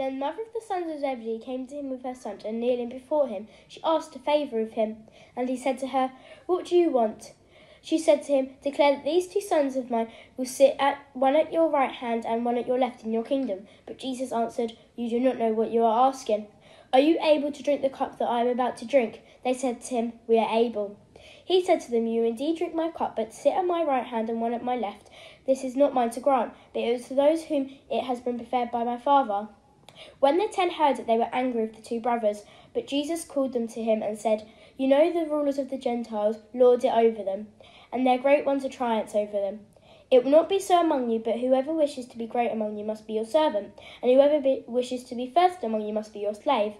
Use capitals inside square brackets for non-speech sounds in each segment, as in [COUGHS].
Then the mother of the sons of Zebedee came to him with her sons, and kneeling before him, she asked a favour of him. And he said to her, What do you want? She said to him, Declare that these two sons of mine will sit at one at your right hand and one at your left in your kingdom. But Jesus answered, You do not know what you are asking. Are you able to drink the cup that I am about to drink? They said to him, We are able. He said to them, You indeed drink my cup, but sit at my right hand and one at my left. This is not mine to grant, but it is to those whom it has been prepared by my Father. When the ten heard it, they were angry with the two brothers. But Jesus called them to him and said, You know the rulers of the Gentiles lord it over them, and their great ones are triumphs over them. It will not be so among you, but whoever wishes to be great among you must be your servant, and whoever be, wishes to be first among you must be your slave.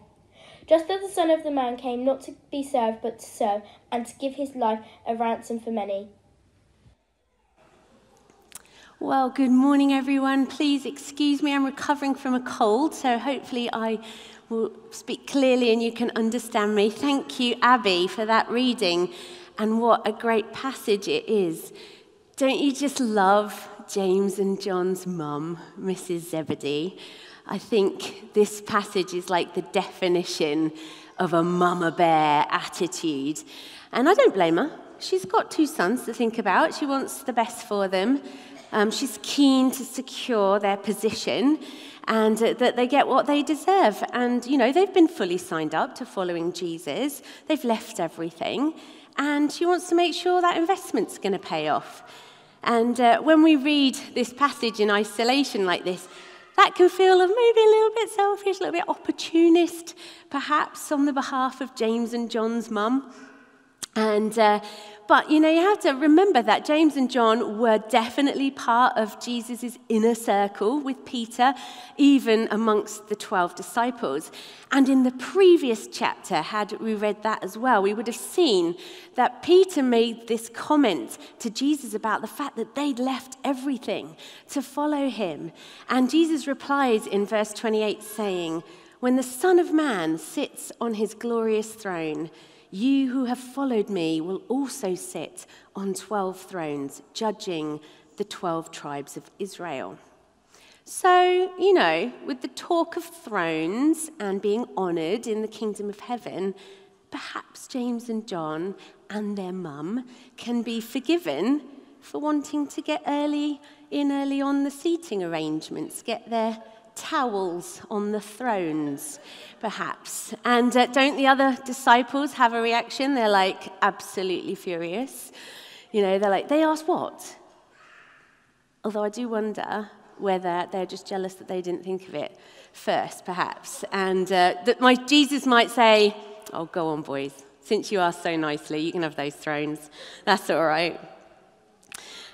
Just as the Son of the Man came not to be served, but to serve, and to give his life a ransom for many. Well, good morning, everyone. Please excuse me, I'm recovering from a cold, so hopefully I will speak clearly and you can understand me. Thank you, Abby, for that reading, and what a great passage it is. Don't you just love James and John's mum, Mrs. Zebedee? I think this passage is like the definition of a mama bear attitude. And I don't blame her. She's got two sons to think about. She wants the best for them. Um, she's keen to secure their position and uh, that they get what they deserve. And, you know, they've been fully signed up to following Jesus, they've left everything, and she wants to make sure that investment's going to pay off. And uh, when we read this passage in isolation like this, that can feel maybe a little bit selfish, a little bit opportunist, perhaps on the behalf of James and John's mum. And, uh, but, you know, you have to remember that James and John were definitely part of Jesus' inner circle with Peter, even amongst the 12 disciples. And in the previous chapter, had we read that as well, we would have seen that Peter made this comment to Jesus about the fact that they'd left everything to follow him. And Jesus replies in verse 28 saying, When the Son of Man sits on his glorious throne, you who have followed me will also sit on 12 thrones, judging the 12 tribes of Israel. So, you know, with the talk of thrones and being honoured in the kingdom of heaven, perhaps James and John and their mum can be forgiven for wanting to get early in early on the seating arrangements, get their towels on the thrones, perhaps. And uh, don't the other disciples have a reaction? They're like absolutely furious. You know, they're like, they asked what? Although I do wonder whether they're just jealous that they didn't think of it first, perhaps. And uh, that my Jesus might say, Oh, go on, boys. Since you asked so nicely, you can have those thrones. That's all right.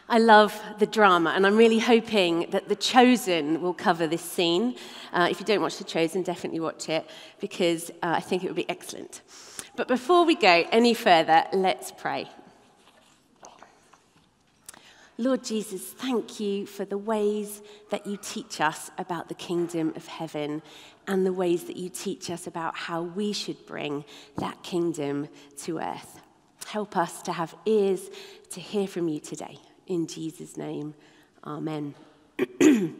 I love the drama, and I'm really hoping that The Chosen will cover this scene. Uh, if you don't watch The Chosen, definitely watch it because uh, I think it would be excellent. But before we go any further, let's pray. Lord Jesus, thank you for the ways that you teach us about the kingdom of heaven and the ways that you teach us about how we should bring that kingdom to earth. Help us to have ears to hear from you today. In Jesus' name, amen. [CLEARS THROAT]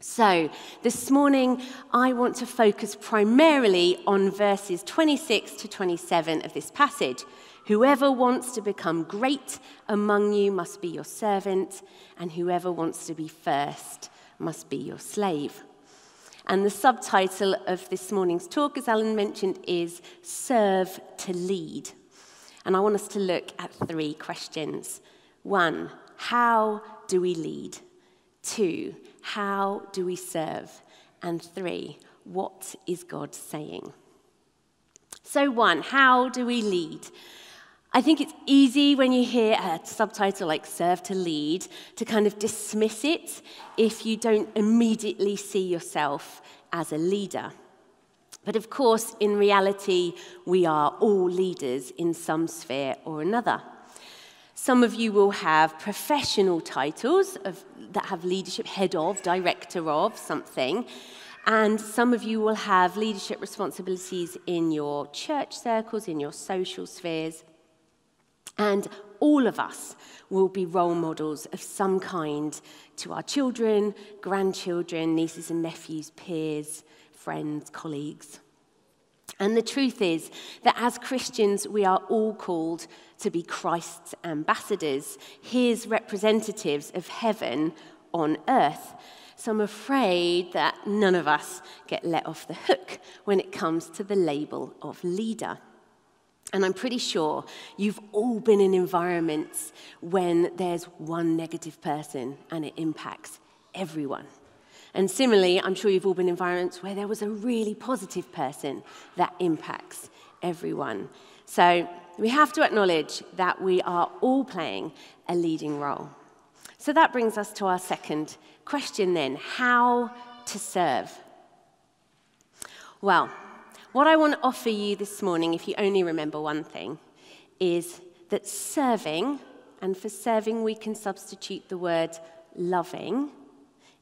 so, this morning, I want to focus primarily on verses 26 to 27 of this passage. Whoever wants to become great among you must be your servant, and whoever wants to be first must be your slave. And the subtitle of this morning's talk, as Alan mentioned, is Serve to Lead. And I want us to look at three questions. One, how do we lead? Two, how do we serve? And three, what is God saying? So, one, how do we lead? I think it's easy when you hear a subtitle like serve to lead to kind of dismiss it if you don't immediately see yourself as a leader. But of course, in reality, we are all leaders in some sphere or another. Some of you will have professional titles of, that have leadership, head of, director of something. And some of you will have leadership responsibilities in your church circles, in your social spheres. And all of us will be role models of some kind to our children, grandchildren, nieces and nephews, peers, friends, colleagues. And the truth is that as Christians, we are all called to be Christ's ambassadors, his representatives of heaven on earth. So I'm afraid that none of us get let off the hook when it comes to the label of leader. And I'm pretty sure you've all been in environments when there's one negative person and it impacts everyone. And similarly, I'm sure you've all been in environments where there was a really positive person that impacts everyone. So we have to acknowledge that we are all playing a leading role. So that brings us to our second question then how to serve? Well, what I want to offer you this morning, if you only remember one thing, is that serving, and for serving we can substitute the word loving.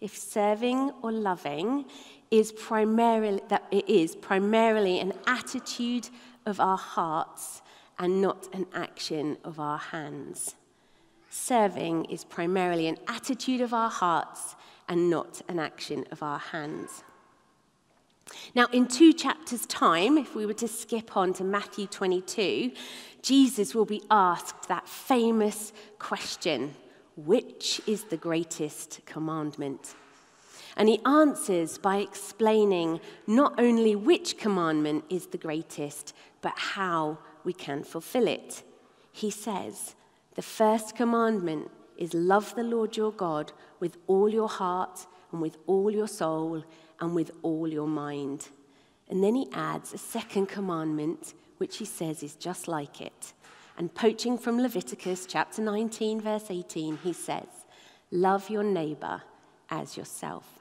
If serving or loving is primarily that it is primarily an attitude of our hearts and not an action of our hands. Serving is primarily an attitude of our hearts and not an action of our hands. Now, in two chapters' time, if we were to skip on to Matthew 22, Jesus will be asked that famous question which is the greatest commandment? And he answers by explaining not only which commandment is the greatest, but how we can fulfill it. He says, The first commandment is love the Lord your God with all your heart and with all your soul and with all your mind. And then he adds a second commandment, which he says is just like it. And poaching from Leviticus chapter 19, verse 18, he says, Love your neighbor as yourself.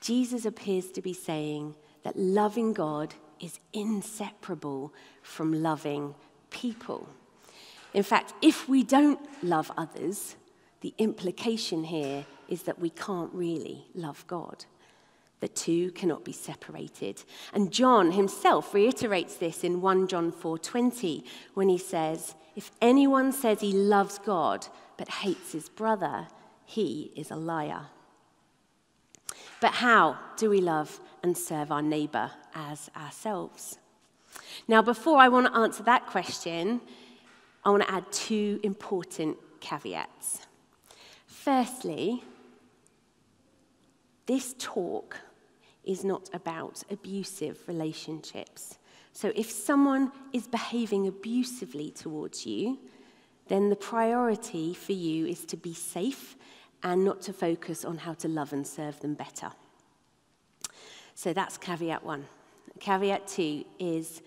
Jesus appears to be saying that loving God is inseparable from loving people. In fact, if we don't love others, the implication here is that we can't really love God. The two cannot be separated. And John himself reiterates this in 1 John 4:20 when he says, "If anyone says he loves God but hates his brother, he is a liar." But how do we love and serve our neighbor as ourselves? Now, before I want to answer that question, I want to add two important caveats. Firstly, this talk is not about abusive relationships. So if someone is behaving abusively towards you, then the priority for you is to be safe and not to focus on how to love and serve them better. So that's caveat one. Caveat two is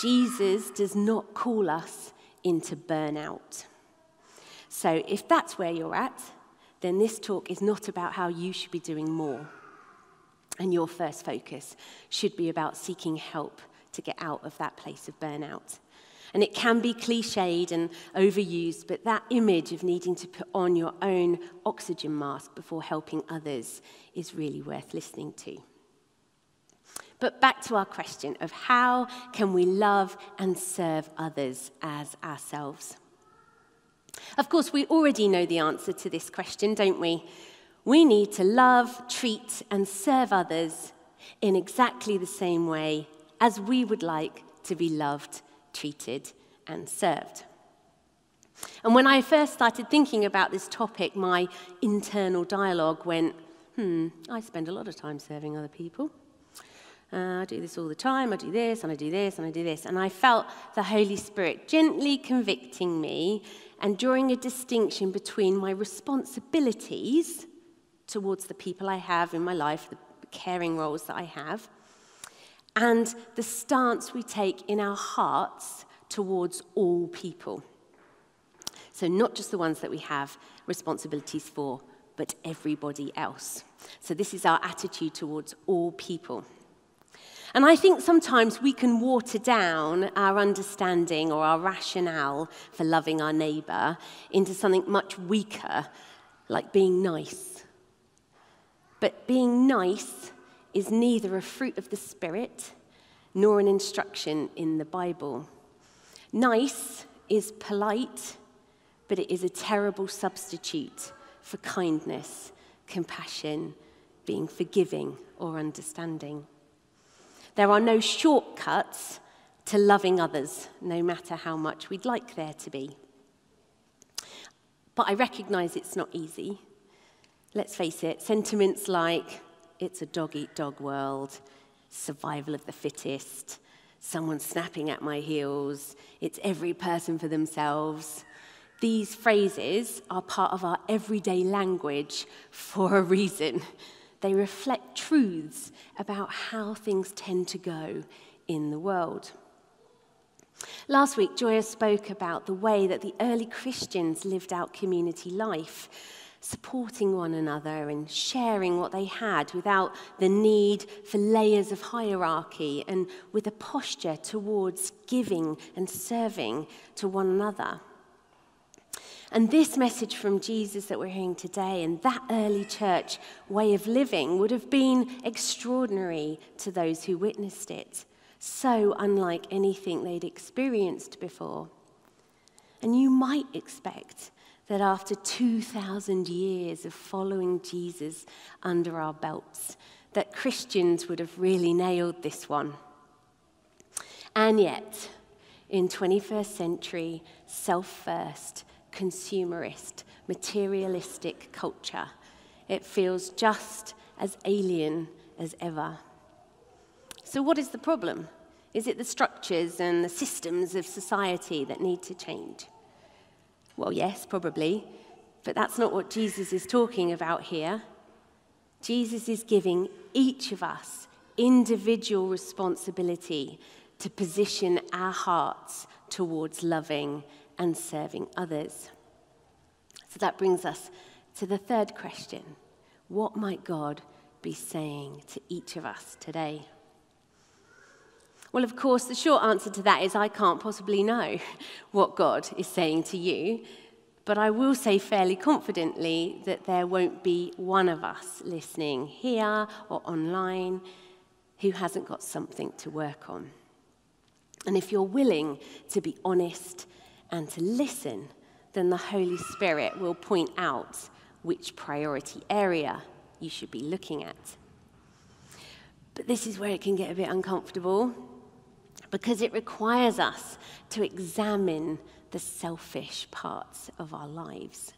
Jesus does not call us into burnout. So if that's where you're at, then this talk is not about how you should be doing more. And your first focus should be about seeking help to get out of that place of burnout. And it can be cliched and overused, but that image of needing to put on your own oxygen mask before helping others is really worth listening to. But back to our question of how can we love and serve others as ourselves? Of course, we already know the answer to this question, don't we? We need to love, treat, and serve others in exactly the same way as we would like to be loved, treated, and served. And when I first started thinking about this topic, my internal dialogue went, hmm, I spend a lot of time serving other people. Uh, I do this all the time. I do this, and I do this, and I do this. And I felt the Holy Spirit gently convicting me and drawing a distinction between my responsibilities towards the people I have in my life, the caring roles that I have, and the stance we take in our hearts towards all people. So, not just the ones that we have responsibilities for, but everybody else. So, this is our attitude towards all people. And I think sometimes we can water down our understanding or our rationale for loving our neighbour into something much weaker, like being nice. But being nice is neither a fruit of the Spirit nor an instruction in the Bible. Nice is polite, but it is a terrible substitute for kindness, compassion, being forgiving or understanding. There are no shortcuts to loving others, no matter how much we'd like there to be. But I recognize it's not easy. let's face it, sentiments like it's a dog eat dog world, survival of the fittest, someone snapping at my heels, it's every person for themselves. These phrases are part of our everyday language for a reason. They reflect truths about how things tend to go in the world. Last week, Joya spoke about the way that the early Christians lived out community life supporting one another and sharing what they had without the need for layers of hierarchy and with a posture towards giving and serving to one another. And this message from Jesus that we're hearing today and that early church way of living would have been extraordinary to those who witnessed it, so unlike anything they'd experienced before. And you might expect that after 2,000 years of following Jesus under our belts, that Christians would have really nailed this one. And yet, in 21st century, self first, consumerist, materialistic culture, it feels just as alien as ever. So, what is the problem? Is it the structures and the systems of society that need to change? Well, yes, probably, but that's not what Jesus is talking about here. Jesus is giving each of us individual responsibility to position our hearts towards loving and serving others. So that brings us to the third question What might God be saying to each of us today? Well, of course, the short answer to that is I can't possibly know [LAUGHS] what God is saying to you. But I will say fairly confidently that there won't be one of us listening here or online who hasn't got something to work on. And if you're willing to be honest and to listen, then the Holy Spirit will point out which priority area you should be looking at. But this is where it can get a bit uncomfortable because it requires us to examine the selfish parts of our lives.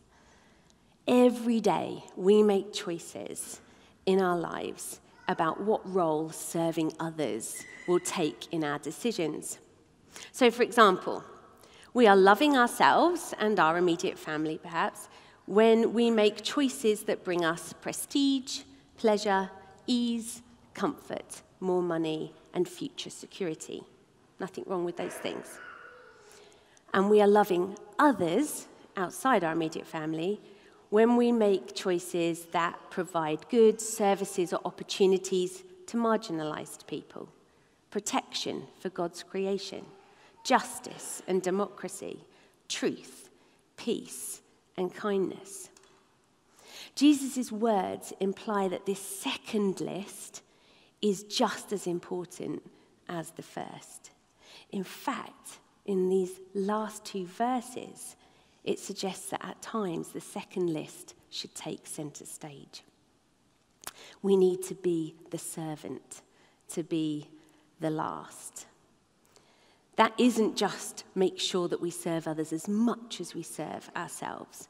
Every day, we make choices in our lives about what role serving others will take in our decisions. So, for example, we are loving ourselves and our immediate family, perhaps, when we make choices that bring us prestige, pleasure, ease, comfort, more money, and future security. Nothing wrong with those things. And we are loving others outside our immediate family when we make choices that provide goods, services, or opportunities to marginalized people, protection for God's creation, justice and democracy, truth, peace, and kindness. Jesus' words imply that this second list is just as important as the first. In fact, in these last two verses, it suggests that at times the second list should take center stage. We need to be the servant, to be the last. That isn't just make sure that we serve others as much as we serve ourselves,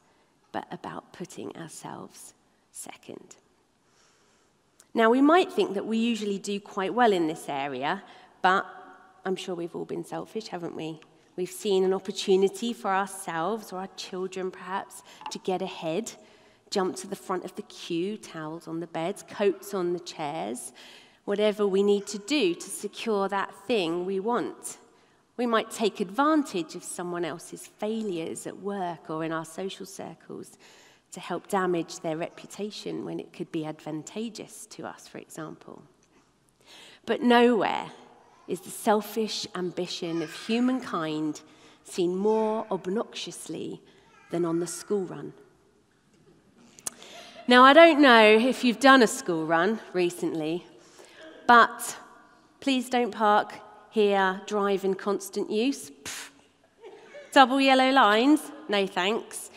but about putting ourselves second. Now, we might think that we usually do quite well in this area, but I'm sure we've all been selfish, haven't we? We've seen an opportunity for ourselves or our children, perhaps, to get ahead, jump to the front of the queue, towels on the beds, coats on the chairs, whatever we need to do to secure that thing we want. We might take advantage of someone else's failures at work or in our social circles to help damage their reputation when it could be advantageous to us, for example. But nowhere is the selfish ambition of humankind seen more obnoxiously than on the school run. Now, I don't know if you've done a school run recently, but please don't park here, drive in constant use. Pfft. Double yellow lines, no thanks.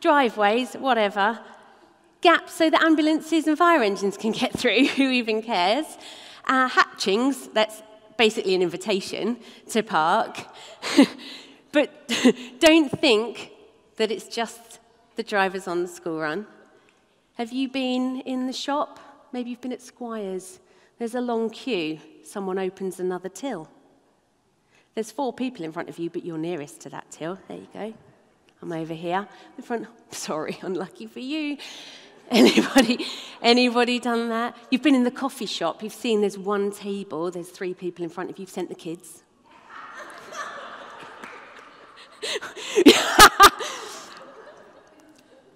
Driveways, whatever. gaps so that ambulances and fire engines can get [LAUGHS] through. Who even cares? Uh, hatchings, that's basically an invitation to park. [LAUGHS] but [LAUGHS] don't think that it's just the drivers on the school run. Have you been in the shop? Maybe you've been at Squires. There's a long queue. Someone opens another till. There's four people in front of you, but you're nearest to that till. There you go. I'm over here in front. [LAUGHS] Sorry, unlucky for you. [LAUGHS] Anybody, anybody done that? You've been in the coffee shop, you've seen there's one table, there's three people in front of you, you've sent the kids. [LAUGHS]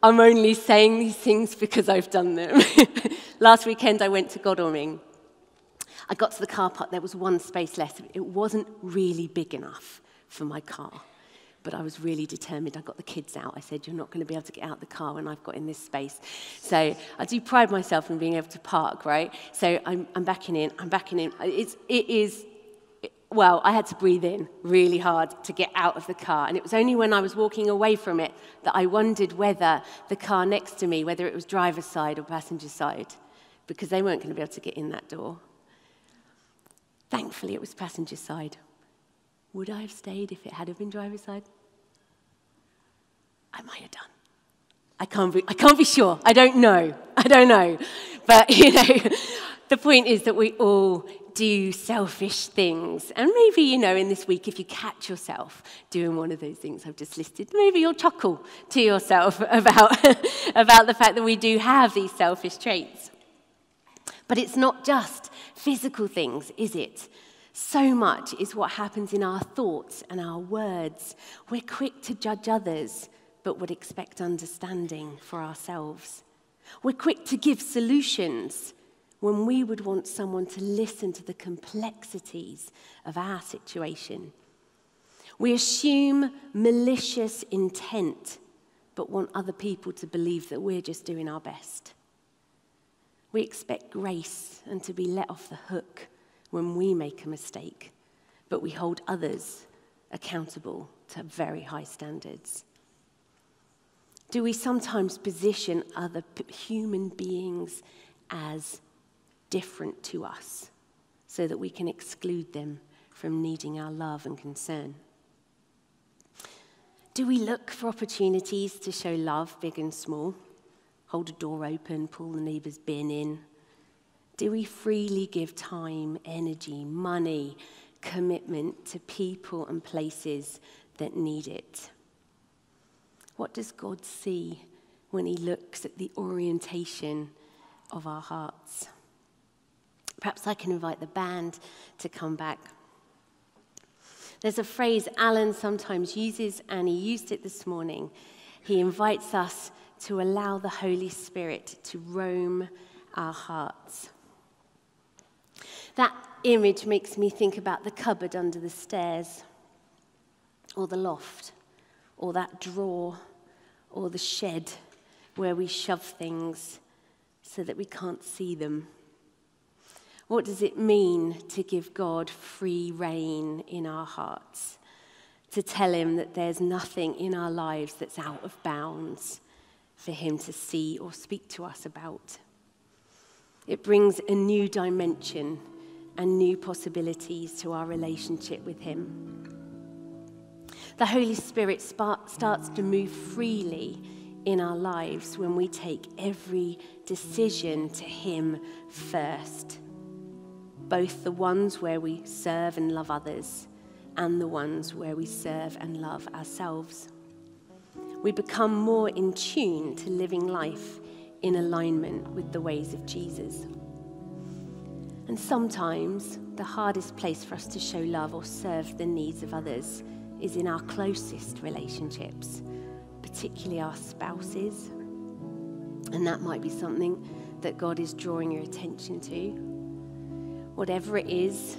I'm only saying these things because I've done them. [LAUGHS] Last weekend I went to Godalming. I got to the car park, there was one space left. It wasn't really big enough for my car but I was really determined. I got the kids out. I said, You're not going to be able to get out the car when I've got in this space. So I do pride myself in being able to park, right? So I'm, I'm backing in, I'm backing in. It's, it is, well, I had to breathe in really hard to get out of the car. And it was only when I was walking away from it that I wondered whether the car next to me, whether it was driver's side or passenger side, because they weren't going to be able to get in that door. Thankfully, it was passenger side. Would I have stayed if it had been driver's side? I might have done. I can't be, I can't be sure. I don't know. I don't know. But, [LAUGHS] you know, the point is that we all do selfish things. And maybe, you know, in this week, if you catch yourself doing one of those things I've just listed, maybe you'll chuckle to yourself [LAUGHS] about, [LAUGHS] about the fact that we do have these selfish traits. But it's not just physical things, is it? So much is what happens in our thoughts and our words. We're quick to judge others, but would expect understanding for ourselves. We're quick to give solutions when we would want someone to listen to the complexities of our situation. We assume malicious intent, but want other people to believe that we're just doing our best. We expect grace and to be let off the hook when we make a mistake, but we hold others accountable to very high standards. Do we sometimes position other human beings as different to us so that we can exclude them from needing our love and concern? Do we look for opportunities to show love, big and small? Hold a door open, pull the neighbour's bin in, do we freely give time, energy, money, commitment to people and places that need it? What does God see when He looks at the orientation of our hearts? Perhaps I can invite the band to come back. There's a phrase Alan sometimes uses, and he used it this morning. He invites us to allow the Holy Spirit to roam our hearts. That image makes me think about the cupboard under the stairs, or the loft, or that drawer, or the shed where we shove things so that we can't see them. What does it mean to give God free rein in our hearts? To tell Him that there's nothing in our lives that's out of bounds for Him to see or speak to us about. It brings a new dimension and new possibilities to our relationship with Him. The Holy Spirit starts to move freely in our lives when we take every decision to Him first, both the ones where we serve and love others and the ones where we serve and love ourselves. We become more in tune to living life in alignment with the ways of Jesus. And sometimes the hardest place for us to show love or serve the needs of others is in our closest relationships, particularly our spouses. And that might be something that God is drawing your attention to. Whatever it is,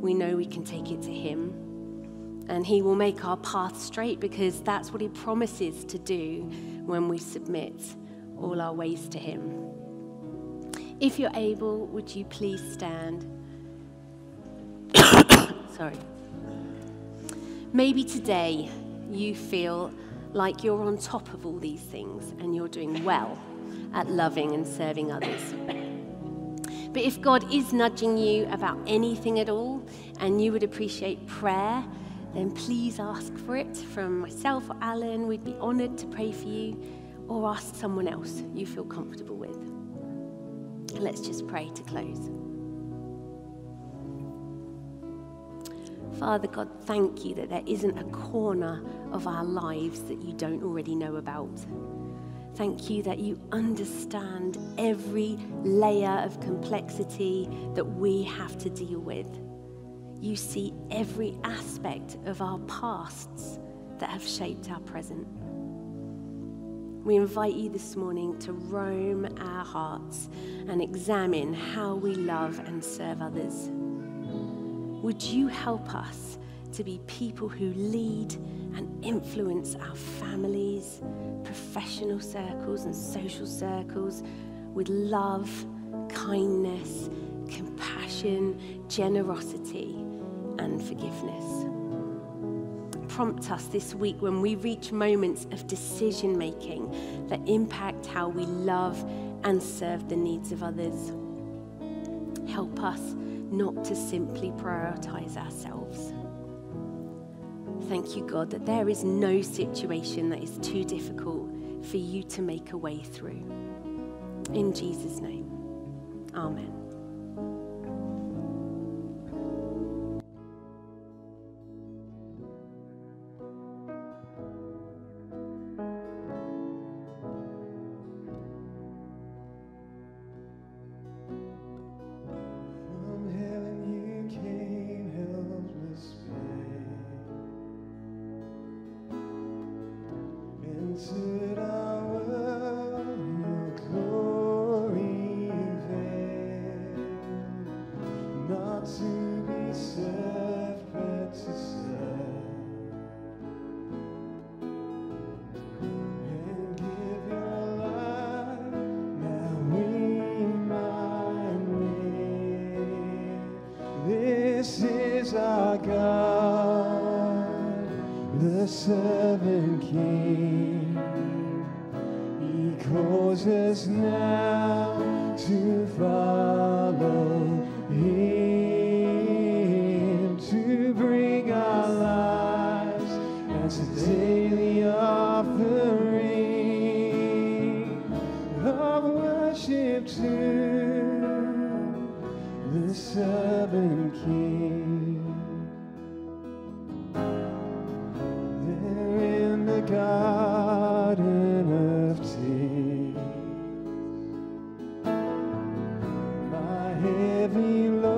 we know we can take it to Him. And He will make our path straight because that's what He promises to do when we submit all our ways to Him. If you're able, would you please stand? [COUGHS] Sorry. Maybe today you feel like you're on top of all these things and you're doing well at loving and serving others. But if God is nudging you about anything at all and you would appreciate prayer, then please ask for it from myself or Alan. We'd be honoured to pray for you or ask someone else you feel comfortable with. Let's just pray to close. Father God, thank you that there isn't a corner of our lives that you don't already know about. Thank you that you understand every layer of complexity that we have to deal with. You see every aspect of our pasts that have shaped our present. We invite you this morning to roam our hearts and examine how we love and serve others. Would you help us to be people who lead and influence our families, professional circles, and social circles with love, kindness, compassion, generosity, and forgiveness? Prompt us this week when we reach moments of decision making that impact how we love and serve the needs of others. Help us not to simply prioritize ourselves. Thank you, God, that there is no situation that is too difficult for you to make a way through. In Jesus' name, Amen. God, the Servant King. He calls us now. heavy load.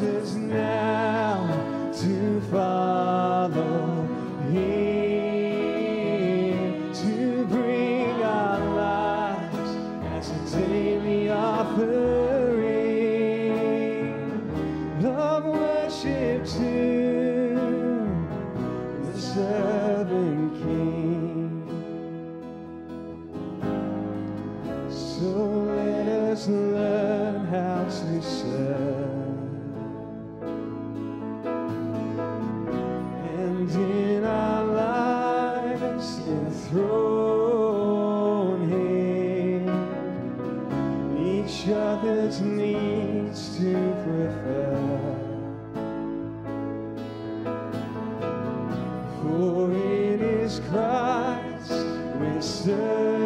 worship to for it is Christ with serves.